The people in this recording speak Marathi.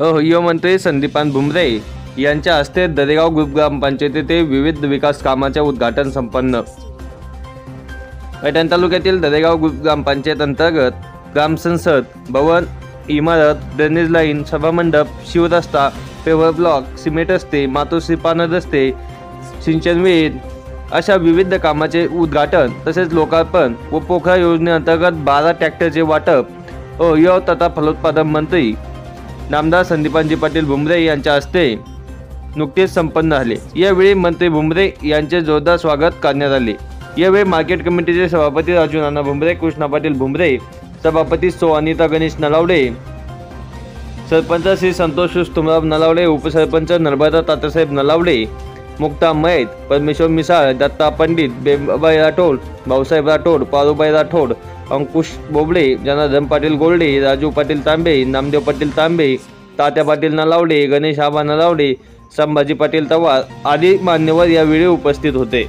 हो, हो, मंत्री संदीपान भुमरे यांच्या हस्ते दरेगाव ग्रुप ग्रामपंचायतीचे विविध विकास कामाचे उद्घाटन संपन्न. पैठण तालुक्यातील दरेगाव ग्रुप ग्रामपंचायत अंतर्गत ग्रामसंसद भवन इमारत ड्रेनेज लाईन सभामंडप शिवरस्ता पेवर ब्लॉक सिमेंट रस्ते मातोश्री पानं रस्ते सिंचन विहीर अशा विविध कामाचे उद्घाटन तसेच लोकार्पण व पोखरा योजनेअंतर्गत बारा ट्रॅक्टरचे वाटप. हो, व तथा फलोत्पादन मंत्री नामदार संदीपानजी पाटील भुमरे यांच्या हस्ते नुकतेच संपन्न झाले. यावेळी मंत्री भुमरे यांचे जोरदार स्वागत करण्यात आले. यावेळी मार्केट कमिटीचे सभापती राजू नाना भुमरे कृष्णा पाटील भुमरे सभापती सो अनिता गणेश नलावडे सरपंच श्री संतोष तुमराव नलावडे उपसरपंच नर्मदा तातासाहेब नलावडे मुक्ता मैत परमेश्वर मिसाळ दत्ता पंडित बेबाई राठोड भाऊसाहेब राठोड पारुबाई राठोड अंकुश बोबडे जनार्दन पाटील गोल्डे राजू पाटील तांबे नामदेव पाटील तांबे तात्या पाटील नलावडे गणेश आबा नलावडे संभाजी पाटील तवार आदी मान्यवर यावेळी उपस्थित होते.